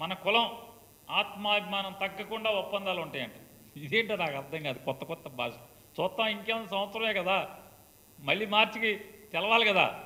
మన కులం ఆత్మాభిమానం తగ్గకుండా ఒప్పందాలు ఉంటాయంట. ఇదేంటో నాకు అర్థం కాదు కొత్త కొత్త భాష. చూస్తాం ఇంకేమైనా సంవత్సరమే కదా మళ్ళీ మార్చికి తెలవాలి కదా.